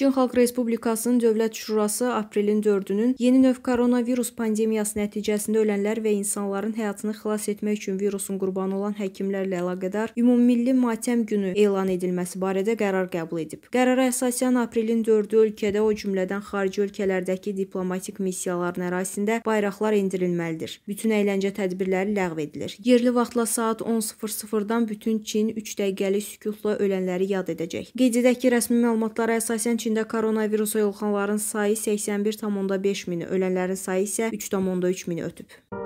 Çin Xalq Respublikasının Dövlət Şurası aprelin 4-ünün yeni növ koronavirus pandemiyası nəticəsində ölənlər və insanların həyatını xilas etmək üçün virusun qurbanı olan həkimlərlə əlaqədar ümummilli matəm günü elan edilməsi barədə qərar qəbul edib. Qərara əsasən aprelin 4-ü ölkədə o cümlədən xarici ölkələrdəki diplomatik missiyaların ərazisində bayraqlar endirilməlidir. Bütün əyləncə tədbirləri ləğv edilir. Yerli vaxtla saat 10:00-dan bütün Çin 3 dəqiqəlik sükutla ölənləri yad edəcək. Qeyd edək ki, rəsmi məlumatlara əsasən Çində koronavirusa yoluxanların sayı 81,5 mini, ölənlərin sayı isə 3,3 mini ötüb.